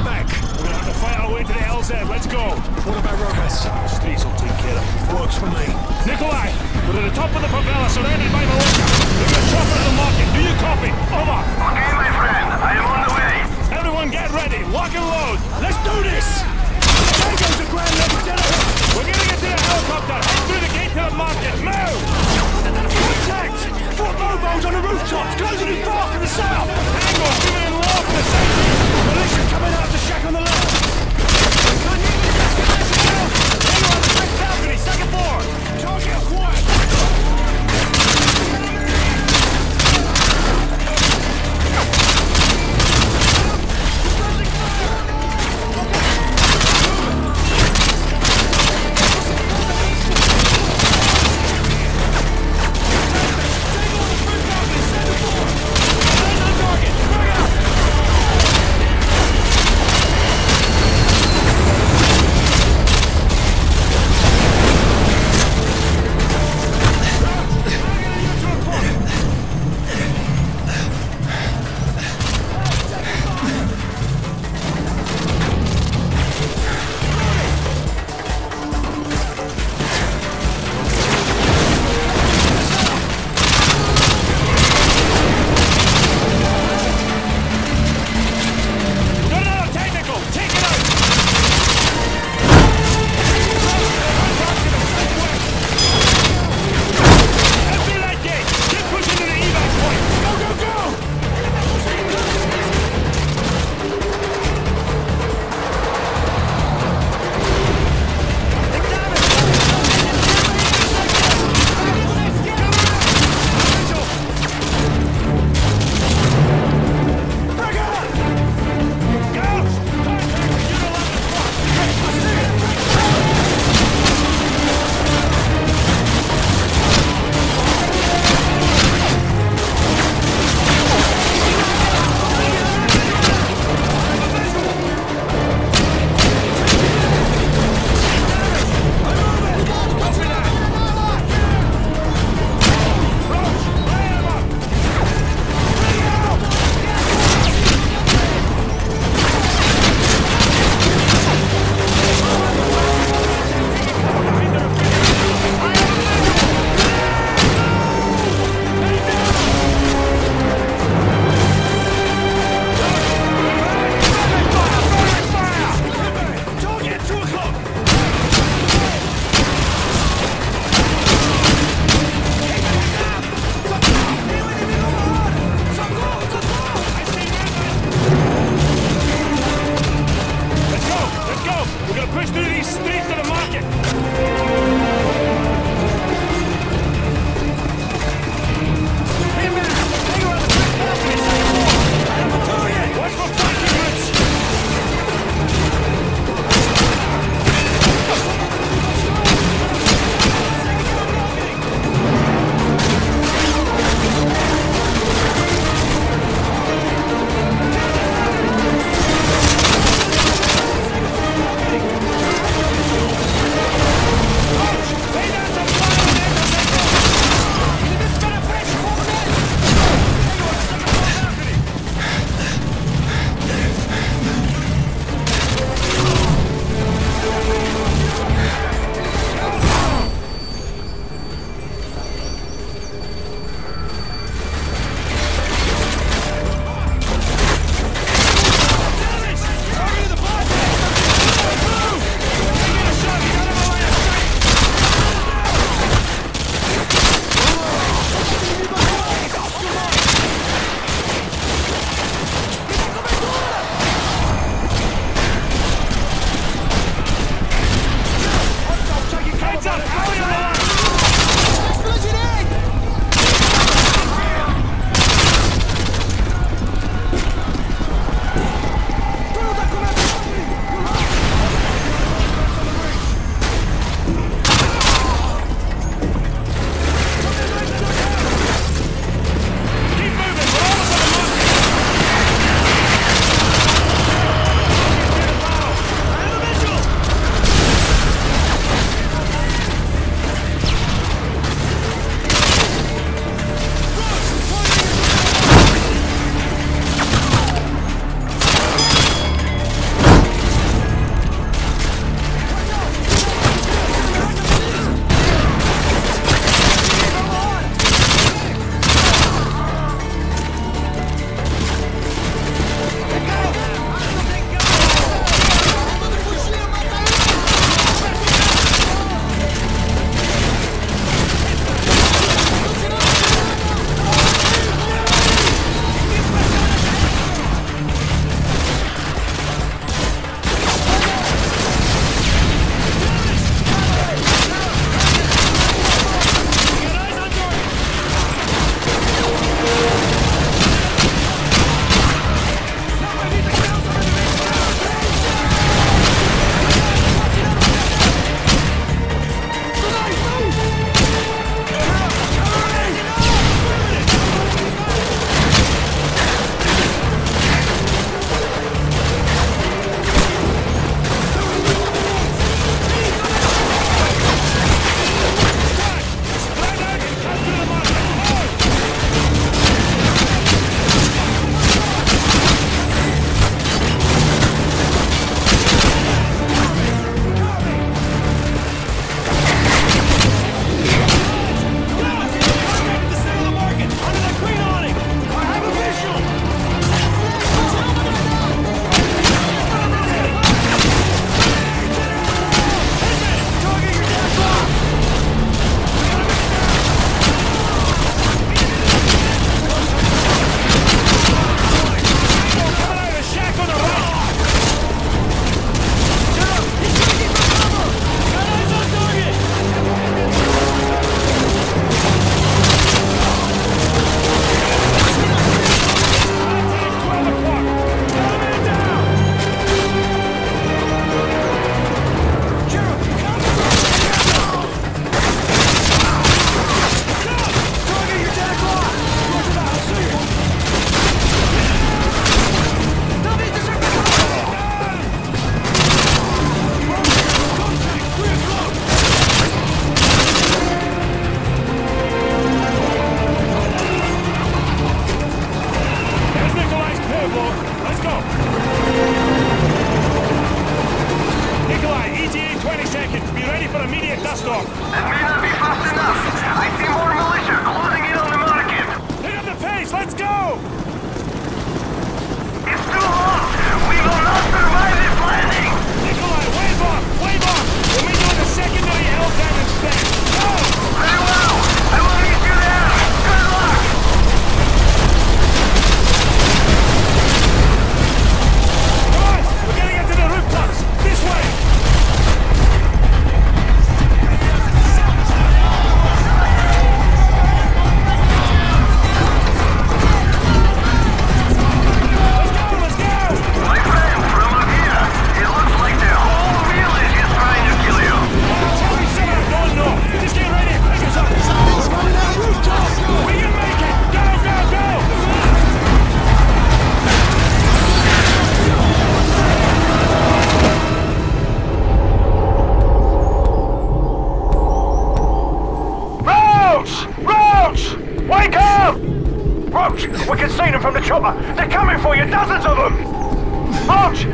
of them, front and back. We're gonna have to fight our way to the LZ. Let's go. What about Rojas? Streets will take care of it. Works for me. Nikolai, we're at the top of the favela, surrounded by militia. There's a chopper at the market. Do you copy? Over. Okay, my friend. I am on the way. Everyone get ready. Lock and load. Let's do this. There goes the Grand Lieutenant!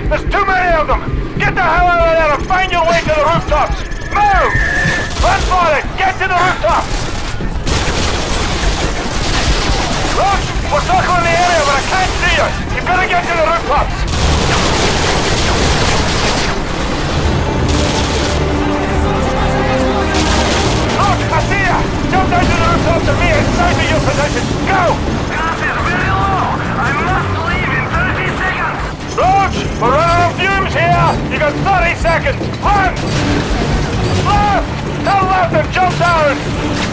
There's too many of them! Get the hell out of there and find your way to the rooftops! Move! Run for it! Get to the rooftops! Seconds! Run! Left! Turn left and jump down!